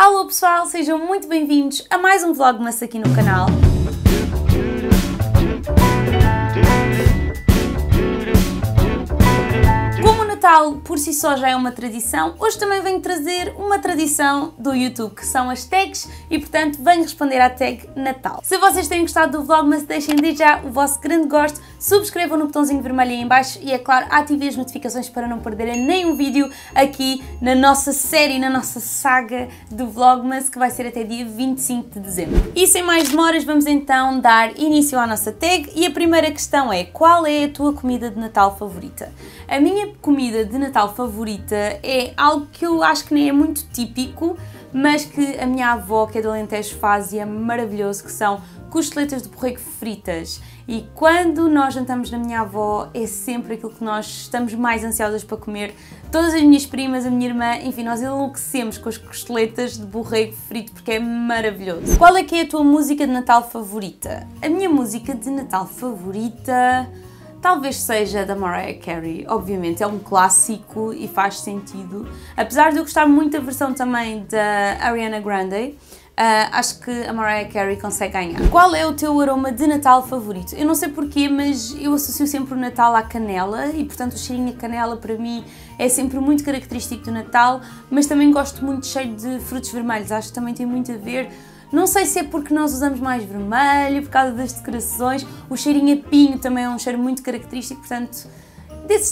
Alô pessoal, sejam muito bem-vindos a mais um Vlogmas aqui no canal. Como o Natal por si só já é uma tradição, hoje também venho trazer uma tradição do YouTube, que são as tags, e portanto venho responder à tag Natal. Se vocês têm gostado do Vlogmas, deixem de já o vosso grande gosto, subscrevam no botãozinho vermelho aí em baixo e é claro, ativem as notificações para não perderem nenhum vídeo aqui na nossa série, na nossa saga do Vlogmas, que vai ser até dia 25 de dezembro. E sem mais demoras, vamos então dar início à nossa tag e a primeira questão é, qual é a tua comida de Natal favorita? A minha comida de Natal favorita é algo que eu acho que nem é muito típico, mas que a minha avó, que é do Alentejo, faz e é maravilhoso, que são costeletas de borrego fritas. E quando nós jantamos na minha avó, é sempre aquilo que nós estamos mais ansiosas para comer. Todas as minhas primas, a minha irmã, enfim, nós enlouquecemos com as costeletas de borrego frito porque é maravilhoso. Qual é que é a tua música de Natal favorita? A minha música de Natal favorita talvez seja da Mariah Carey. Obviamente é um clássico e faz sentido. Apesar de eu gostar muito da versão também da Ariana Grande, acho que a Mariah Carey consegue ganhar. Qual é o teu aroma de Natal favorito? Eu não sei porquê, mas eu associo sempre o Natal à canela e, portanto, o cheirinho a canela para mim é sempre muito característico do Natal, mas também gosto muito de cheiro de frutos vermelhos. Acho que também tem muito a ver não sei se é porque nós usamos mais vermelho, por causa das decorações. O cheirinho a pinho também é um cheiro muito característico, portanto,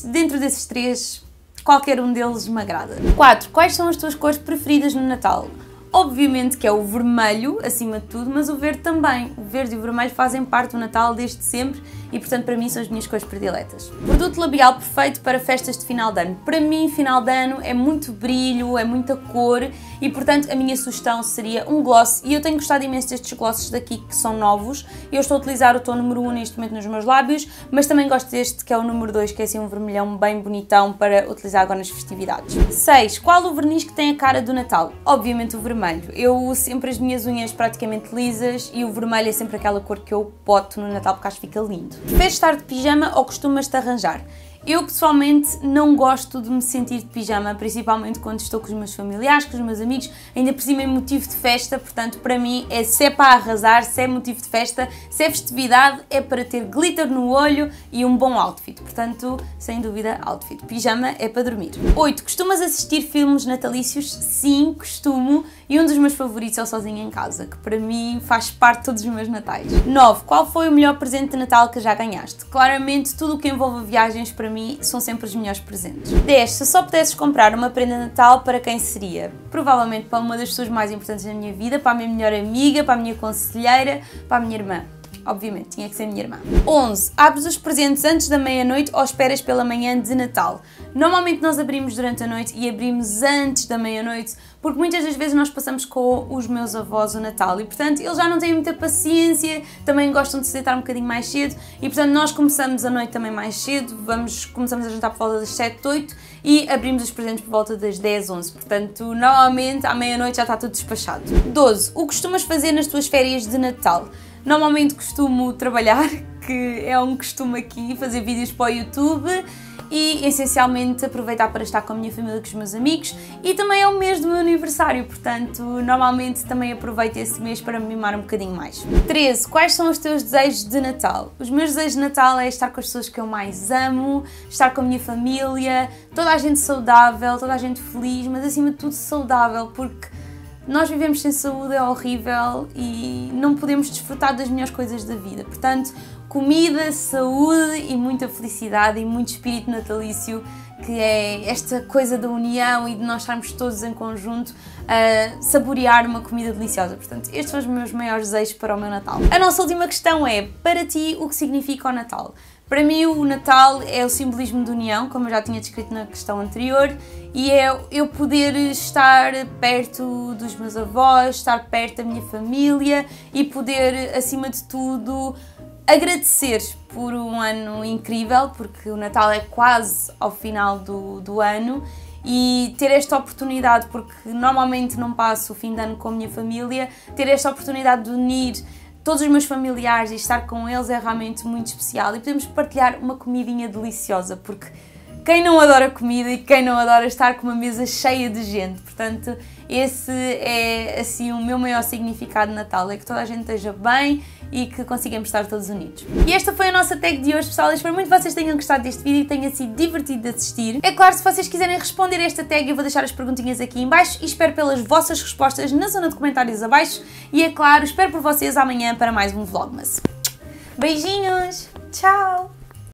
dentro desses três, qualquer um deles me agrada. 4. Quais são as tuas cores preferidas no Natal? Obviamente que é o vermelho, acima de tudo, mas o verde também. O verde e o vermelho fazem parte do Natal desde sempre e, portanto, para mim são as minhas cores prediletas. Produto labial perfeito para festas de final de ano. Para mim, final de ano é muito brilho, é muita cor e, portanto, a minha sugestão seria um gloss. E eu tenho gostado imenso destes glosses daqui, que são novos. Eu estou a utilizar o tom número 1 neste momento nos meus lábios, mas também gosto deste, que é o número 2, que é assim um vermelhão bem bonitão para utilizar agora nas festividades. 6. Qual o verniz que tem a cara do Natal? Obviamente o vermelho vermelho. Eu uso sempre as minhas unhas praticamente lisas e o vermelho é sempre aquela cor que eu boto no Natal porque acho que fica lindo. Preferes estar de pijama ou costumas-te arranjar? Eu pessoalmente não gosto de me sentir de pijama, principalmente quando estou com os meus familiares, com os meus amigos, ainda por cima é motivo de festa, portanto para mim é se é para arrasar, se é motivo de festa, se é festividade, é para ter glitter no olho e um bom outfit, portanto sem dúvida outfit. Pijama é para dormir. 8. Costumas assistir filmes natalícios? Sim, costumo e um dos meus favoritos é o Sozinho em Casa, que para mim faz parte de todos os meus natais. 9. Qual foi o melhor presente de Natal que já ganhaste? Claramente tudo o que envolve viagens para mim mim são sempre os melhores presentes. 10. Se só pudesses comprar uma prenda de Natal, para quem seria? Provavelmente para uma das pessoas mais importantes da minha vida, para a minha melhor amiga, para a minha conselheira, para a minha irmã. Obviamente, tinha que ser minha irmã. 11. Abres os presentes antes da meia-noite ou esperas pela manhã de Natal? Normalmente nós abrimos durante a noite e abrimos antes da meia-noite, porque muitas das vezes nós passamos com os meus avós o Natal e, portanto, eles já não têm muita paciência, também gostam de se deitar um bocadinho mais cedo e, portanto, nós começamos a noite também mais cedo, vamos, começamos a jantar por volta das 7, 8 e abrimos os presentes por volta das 10, 11. Portanto, normalmente à meia-noite já está tudo despachado. 12. O que costumas fazer nas tuas férias de Natal? Normalmente costumo trabalhar, que é um costume aqui, fazer vídeos para o YouTube e essencialmente aproveitar para estar com a minha família, com os meus amigos e também é o mês do meu aniversário, portanto normalmente também aproveito esse mês para me mimar um bocadinho mais. 13. Quais são os teus desejos de Natal? Os meus desejos de Natal é estar com as pessoas que eu mais amo, estar com a minha família, toda a gente saudável, toda a gente feliz, mas acima de tudo saudável, porque nós vivemos sem saúde, é horrível e não podemos desfrutar das melhores coisas da vida. Portanto, comida, saúde e muita felicidade e muito espírito natalício, que é esta coisa da união e de nós estarmos todos em conjunto a saborear uma comida deliciosa. Portanto, estes são os meus maiores desejos para o meu Natal. A nossa última questão é: para ti, o que significa o Natal? Para mim, o Natal é o simbolismo de união, como eu já tinha descrito na questão anterior, e é eu poder estar perto dos meus avós, estar perto da minha família e poder, acima de tudo, agradecer por um ano incrível, porque o Natal é quase ao final do, do ano e ter esta oportunidade, porque normalmente não passo o fim de ano com a minha família, ter esta oportunidade de unir todos os meus familiares e estar com eles é realmente muito especial. E podemos partilhar uma comidinha deliciosa, porque quem não adora comida e quem não adora estar com uma mesa cheia de gente, portanto esse é assim o meu maior significado de Natal, é que toda a gente esteja bem e que consigamos estar todos unidos. E esta foi a nossa tag de hoje, pessoal. espero muito que vocês tenham gostado deste vídeo e tenha sido divertido de assistir. É claro, se vocês quiserem responder a esta tag, eu vou deixar as perguntinhas aqui em baixo e espero pelas vossas respostas na zona de comentários abaixo. E é claro, espero por vocês amanhã para mais um Vlogmas. Beijinhos! Tchau!